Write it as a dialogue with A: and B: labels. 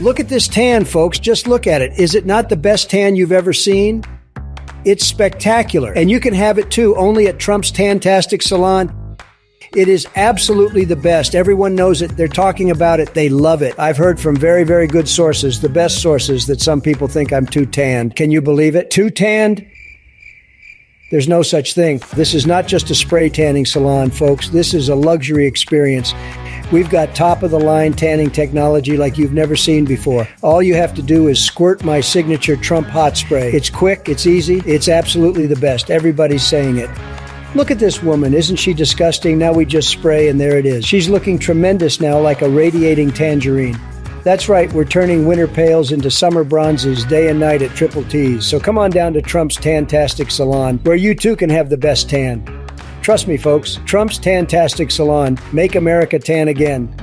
A: Look at this tan, folks. Just look at it. Is it not the best tan you've ever seen? It's spectacular. And you can have it too, only at Trump's Tantastic Salon. It is absolutely the best. Everyone knows it. They're talking about it. They love it. I've heard from very, very good sources, the best sources, that some people think I'm too tanned. Can you believe it? Too tanned? There's no such thing. This is not just a spray tanning salon, folks. This is a luxury experience. We've got top of the line tanning technology like you've never seen before. All you have to do is squirt my signature Trump hot spray. It's quick, it's easy, it's absolutely the best. Everybody's saying it. Look at this woman. Isn't she disgusting? Now we just spray and there it is. She's looking tremendous now like a radiating tangerine. That's right, we're turning winter pales into summer bronzes day and night at Triple T's. So come on down to Trump's Tantastic Salon, where you too can have the best tan. Trust me, folks, Trump's Tantastic Salon. Make America tan again.